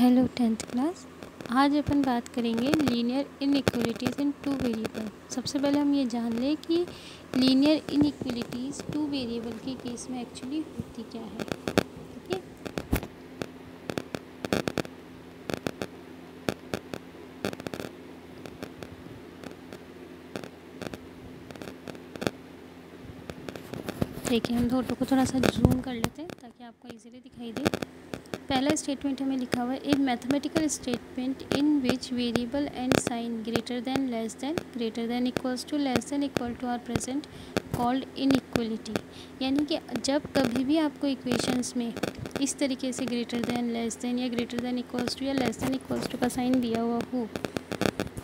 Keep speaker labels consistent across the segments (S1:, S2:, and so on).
S1: Hello tenth class आज अपन बात करेंगे linear inequalities in two variable सबसे पहले हम ये जान लें कि लीनियर इनइक्वलिटीज़ टू वेरिएबल के केस में एक्चुअली होती क्या है। ठीक है? देखिए, हम फ़ोटो को थोड़ा सा जूम कर लेते हैं। आपको इजीली दिखाई दे। पहला स्टेटमेंट हमें लिखा हुआ है इन mathematical statement in which variable and sign greater than less than greater than equals to less than equal to are present called inequality यानी कि जब कभी भी आपको इक्वेशंस में इस तरीके से ग्रेटर देन लेस देन या ग्रेटर देन इक्वल्स टू या लेस देन इक्वल्स टू का साइन दिया हुआ हो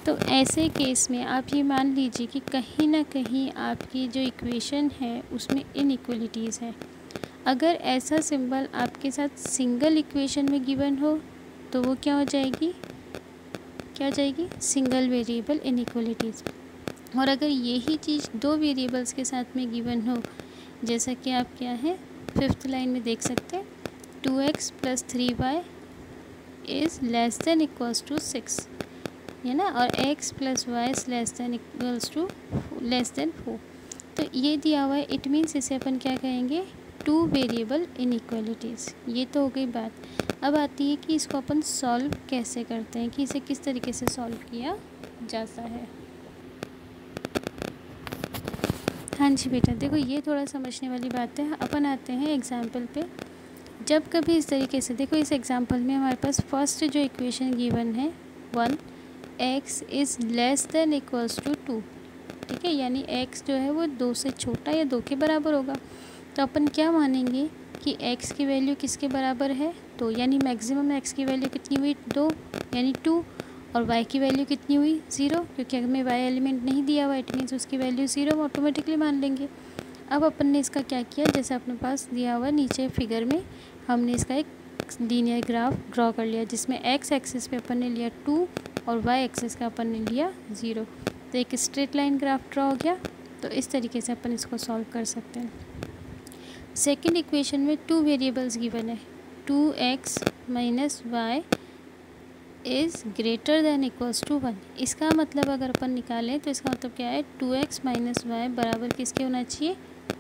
S1: तो ऐसे केस में आप ये मान लीजिए कि कहीं ना कहीं आपकी जो इक्वेशन है, उसमें इनइक्वलिटीज़ है। अगर ऐसा सिंबल आपके साथ सिंगल इक्वेशन में गिवन हो तो वो क्या हो जाएगी? क्या हो जाएगी? Single variable inequalities. और अगर यही चीज़ दो वेरिएबल्स के साथ में गिवन हो, जैसा कि आप क्या है, फिफ्थ लाइन में देख सकते हैं, two x plus three y is less than equals to six, है ना? और x plus y is less than equals to, less than four. तो ये दिया हुआ है, इट मीन्स इसे अपन क्या कहेंगे? टू वेरिएबल इनइक्वालिटीज़ ये तो हो गई बात। अब आती है कि इसको अपन सॉल्व कैसे करते हैं, कि इसे किस तरीके से सॉल्व किया जाता है। हाँ जी बेटा, देखो ये थोड़ा समझने वाली बात है। अपन आते हैं एग्ज़ाम्पल पे। जब कभी इस तरीके से, देखो इस एग्ज़ाम्पल में हमारे पास फ़र्स्ट जो इक्वेशन गिवन है one x is less than equals to two ठीक है? यानी एक्स जो है वो दो से छोटा या दो के बराबर होगा। तो अपन क्या मानेंगे कि x की वैल्यू किसके बराबर है? तो यानी मैक्सिमम x की वैल्यू कितनी हुई? दो, यानी टू और y की वैल्यू कितनी हुई? ज़ीरो क्योंकि अगर मैं y एलिमेंट नहीं दिया हुआ इट मीन्स उसकी वैल्यू ज़ीरो ऑटोमेटिकली मान लेंगे। अब अपन ने इसका क्या किया? जैसे अपने पास दिया हुआ नीचे फिगर में, हमने इसका एक लीनियर ग्राफ ड्रॉ कर लिया, जिसमें एक्स एक्सिस पे अपन ने लिया टू और वाई एक्सिस का अपन ने लिया ज़ीरो तो एक स्ट्रेट लाइन ग्राफ ड्रॉ हो गया तो इस तरीके से अपन इसको सॉल्व कर सकते हैं। सेकेंड इक्वेशन में टू वेरिएबल्स गिवन है। Two x minus y is greater than equals to one इसका मतलब अगर अपन निकालें तो इसका मतलब क्या है? टू एक्स माइनस वाई बराबर किसके होना चाहिए?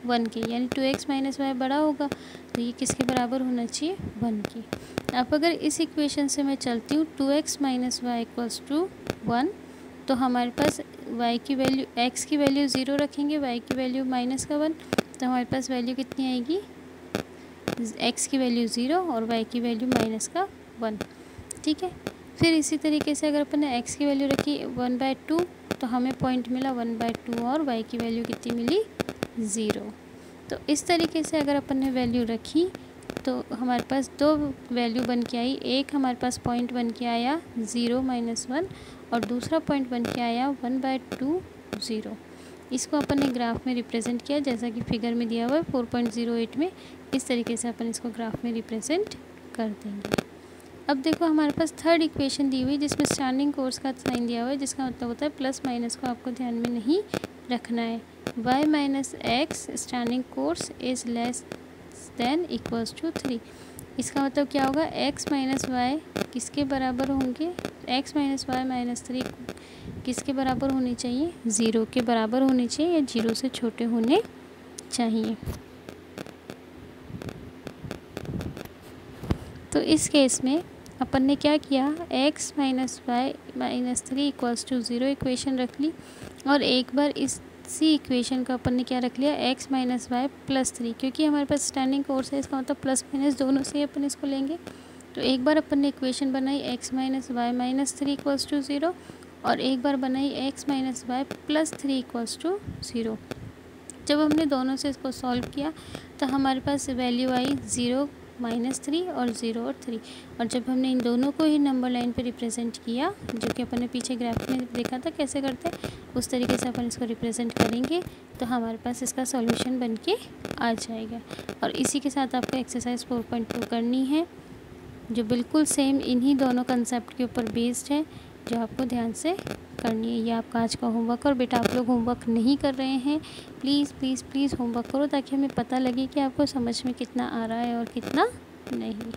S1: वन के। यानी टू एक्स माइनस वाई बड़ा होगा तो ये किसके बराबर होना चाहिए? वन की। अब अगर इस इक्वेशन से मैं चलती हूँ two x minus y equals to one तो हमारे पास y की वैल्यू x की वैल्यू ज़ीरो रखेंगे, y की वैल्यू माइनस का वन तो हमारे पास वैल्यू कितनी आएगी? एक्स की वैल्यू ज़ीरो और वाई की वैल्यू माइनस का वन ठीक है? फिर इसी तरीके से अगर अपन ने एक्स की वैल्यू रखी वन बाय टू तो हमें पॉइंट मिला वन बाय टू और वाई की वैल्यू कितनी मिली? ज़ीरो तो इस तरीके से अगर अपन ने वैल्यू रखी तो हमारे पास दो वैल्यू बन के आई. एक हमारे पास पॉइंट बन के आया ज़ीरो माइनस वन और दूसरा पॉइंट बन के आया वन बाय टू ज़ीरो इसको अपन ने ग्राफ में रिप्रेजेंट किया, जैसा कि फिगर में दिया हुआ है, फोर पॉइंट ज़ीरो एट में, इस तरीके से अपन इसको ग्राफ में रिप्रेजेंट कर देंगे। अब देखो, हमारे पास थर्ड इक्वेशन दी हुई, जिसमें स्टैंडिंग कोर्स का साइन दिया हुआ है, जिसका मतलब होता है प्लस माइनस को आपको ध्यान में नहीं रखना है। Y minus x standing course is less than equals to three इसका मतलब क्या होगा? एक्स माइनस वाई किसके बराबर होंगे? X minus y minus three किसके बराबर होनी चाहिए? ज़ीरो के बराबर होनी चाहिए या ज़ीरो से छोटे होने चाहिए? तो इस केस में अपन ने क्या किया? x minus y minus three equals to zero equation रख ली और एक बार इसी इक्वेशन का अपन ने क्या रख लिया? x minus y plus three, क्योंकि हमारे पास स्टैंडिंग कोर्स है, इसका मतलब प्लस माइनस दोनों से अपन इसको लेंगे। तो एक बार अपन ने इक्वेशन बनाई, x minus y minus three equals to zero और एक बार बनाई x minus y plus three equals to zero जब हमने दोनों से इसको सॉल्व किया तो हमारे पास वैल्यू आई ज़ीरो माइनस थ्री और ज़ीरो और थ्री और जब हमने इन दोनों को ही नंबर लाइन पे रिप्रेजेंट किया, जो कि अपन ने पीछे ग्राफ में देखा था कैसे करते उस तरीके से अपन इसको रिप्रेजेंट करेंगे तो हमारे पास इसका सॉल्यूशन बन के आ जाएगा। और इसी के साथ आपको एक्सरसाइज फोर पॉइंट टू करनी है। जो बिल्कुल सेम इन्हीं दोनों कंसेप्ट के ऊपर बेस्ड है, जो आपको ध्यान से करनी है। ये आपका आज का होमवर्क और बेटा आप लोग होमवर्क नहीं कर रहे हैं। प्लीज़ प्लीज़ प्लीज़ होमवर्क करो ताकि हमें पता लगे कि आपको समझ में कितना आ रहा है और कितना नहीं।